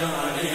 जाने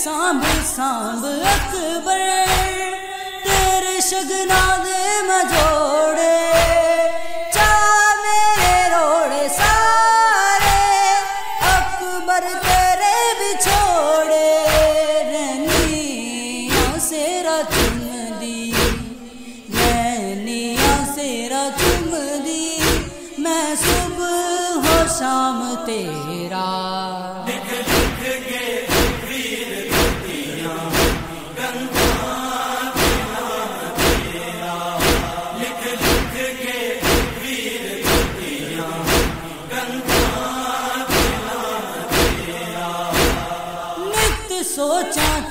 सांभ सांभ अकबर तेरे शगना दे मैं जोड़े चा मेरे रोड़े सारे अकबर तेरे बिछोड़े रैनिया सेरा चुम दी रैनिया सेरा चुम दी मैं सुबह हो शाम तेरा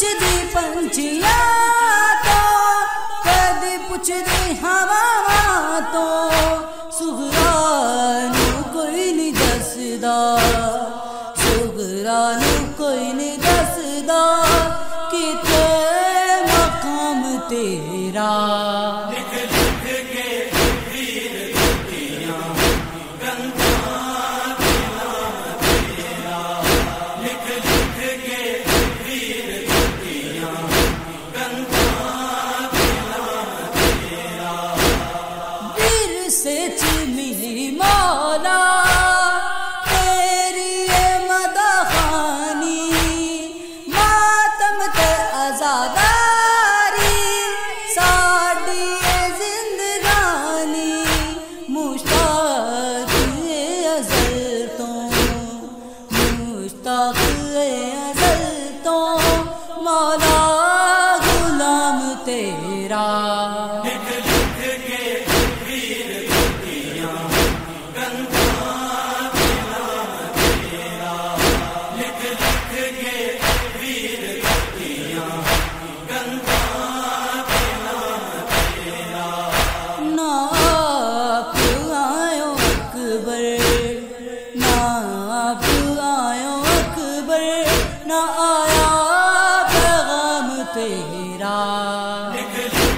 ਪੁੱਛਦੀ ਪੰਛੀਆਂ ਤੋਂ ਕਦੀ ਪੁੱਛਦੀ ਹਵਾਵਾਂ ਤੋਂ ਸੁਗਰਾ ਨੂੰ ਕੋਈ ਨਹੀਂ ਦੱਸਦਾ ਸੁਗਰਾ ਨੂੰ ਕੋਈ ਨਹੀਂ ਦੱਸਦਾ ਕਿਤੇ ਮਕਾਮ ਤੇਰਾ से मिली मौला तेरी मदाखानी मातम ते आजादारी, साड़ी जिंदगानी, मुश्ताक अजल तो मुश्ताक अजल तो मौला Allah.